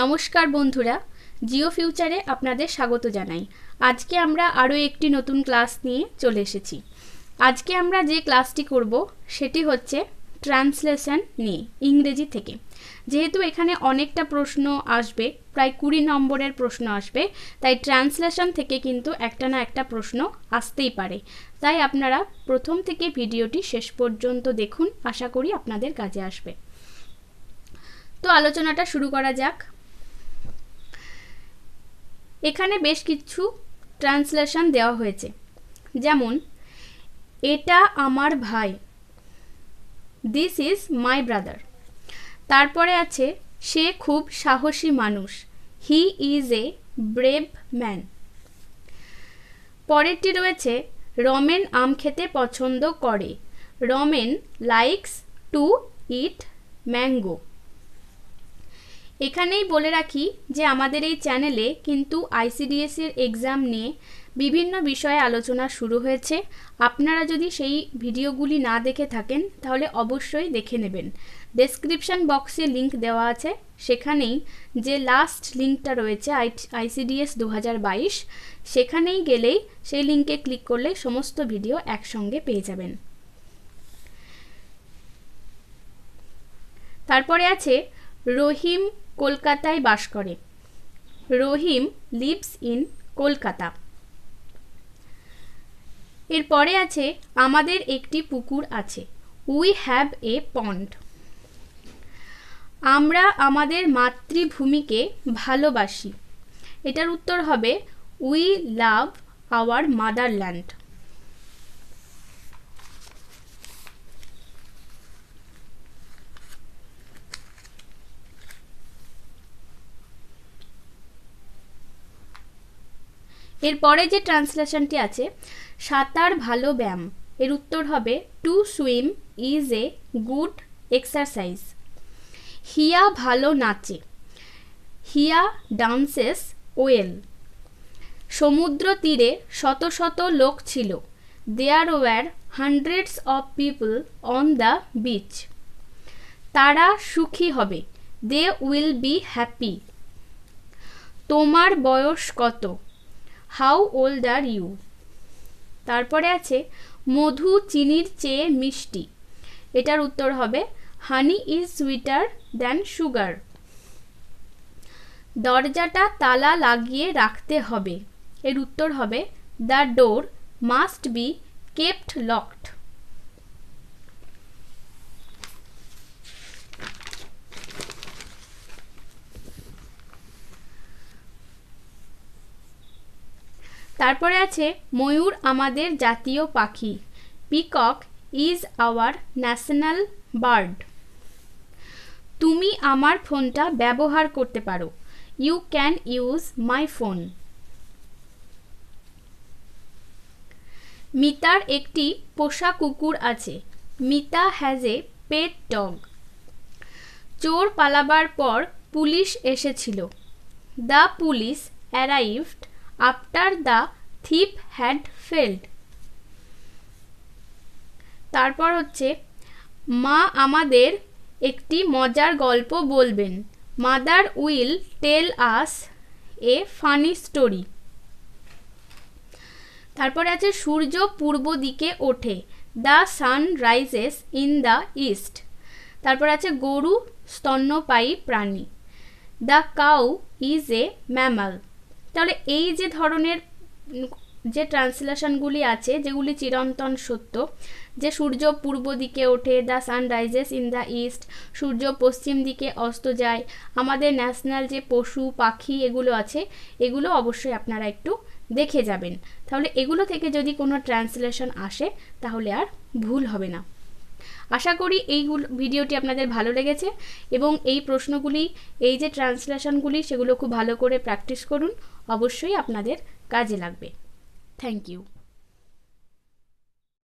নমস্কার বন্ধুরা জিও ফিউচারে আপনাদের স্বাগত জানাই। আজকে আমরা আরও একটি নতুন ক্লাস নিয়ে চলে এসেছি। আজকে আমরা যে ক্লাসটি করব, সেটি হচ্ছে ট্রান্সলেশন নিয়ে, ইংরেজি থেকে। যেহেতু এখানে অনেকটা প্রশ্ন আসবে, প্রায় কুড়ি নম্বরের প্রশ্ন আসবে, তাই ট্রান্সলেশন থেকে কিন্তু একটা না একটা প্রশ্ন আসতেই পারে। তাই আপনারা প্রথম থেকে ভিডিওটি শেষ পর্যন্ত দেখুন, আশা করি আপনাদের কাজে আসবে। তো আলোচনাটা শুরু করা যাক। এখানে বেশ কিছু ট্রান্সলেশন দেওয়া হয়েছে। যেমন, এটা আমার ভাই। দিস ইজ মাই ব্রাদার তারপরে আছে, সে খুব সাহসী মানুষ। He is a brave man পরেরটি রয়েছে, রমেন আম খেতে পছন্দ করে। Ramen likes to eat mango এখানেই বলে রাখি যে আমাদের এই চ্যানেলে কিন্তু আইসিডিএস এর এক্সাম নিয়ে বিভিন্ন বিষয়ে আলোচনা শুরু হয়েছে। আপনারা যদি সেই ভিডিওগুলি না দেখে থাকেন, তাহলে অবশ্যই দেখে নেবেন। ডেসক্রিপশন বক্সে লিংক দেওয়া আছে। সেখানেই যে লাস্ট লিঙ্কটা রয়েছে, আই আইসিডিএস দু হাজার বাইশ, সেখানেই গেলেই সেই লিঙ্কে ক্লিক করলে সমস্ত ভিডিও একসঙ্গে পেয়ে যাবেন। তারপরে আছে রহিম কলকাতায় বাস করে। Rahim lives in Kolkata. এরপরে আছে, আমাদের একটি পুকুর আছে। উই হ্যাভ এ পন্ড আমরা আমাদের মাতৃভূমিকে ভালোবাসি। এটার উত্তর হবে উই লাভ আওয়ার মাদারল্যান্ড এরপরে যে ট্রান্সলেশনটি আছে, সাঁতার ভালো ব্যায়াম। এর উত্তর হবে to swim is a good exercise Hiya ভালো নাচে। Hiya dances well. সমুদ্র তীরে শত শত লোক ছিল। There were hundreds of people on the beach তারা সুখী হবে। দে উইল বি হ্যাপি তোমার বয়স কত? How old are you? তারপরে আছে, মধু চিনির চেয়ে মিষ্টি। এটার উত্তর হবে, honey is sweeter than sugar. দরজাটা তালা লাগিয়ে রাখতে হবে। এর উত্তর হবে, the door must be kept locked. তারপরে আছে, ময়ূর আমাদের জাতীয় পাখি। Peacock is our national bird তুমি আমার ফোনটা ব্যবহার করতে পারো। You can use my phone মিতার একটি পোষা কুকুর আছে। Mita has a pet dog চোর পালাবার পর পুলিশ এসেছিল। The police arrived after the thief had fled তারপর হচ্ছে, মা আমাদের একটি মজার গল্প বলবেন। Mother will tell us a funny story তারপরে আছে, সূর্য পূর্ব দিকে ওঠে। The sun rises in the east তারপর আছে, গরু স্তন্যপায়ী প্রাণী। The cow is a mammal তাহলে এই যে ধরনের যে ট্রান্সলেশনগুলি আছে, যেগুলি চিরন্তন সত্য, যে সূর্য পূর্ব দিকে ওঠে the sun rises in the east সূর্য পশ্চিম দিকে অস্ত যায়, আমাদের ন্যাশনাল যে পশু, পাখি এগুলো আছে, এগুলো অবশ্যই আপনারা একটু দেখে যাবেন। তাহলে এগুলো থেকে যদি কোনো ট্রান্সলেশন আসে, তাহলে আর ভুল হবে না। আশা করি এইগুলো ভিডিওটি আপনাদের ভালো লেগেছে এবং এই প্রশ্নগুলি, এই যে ট্রান্সলেশনগুলি, সেগুলো খুব ভালো করে প্র্যাকটিস করুন, অবশ্যই আপনাদের কাজে লাগবে। Thank you.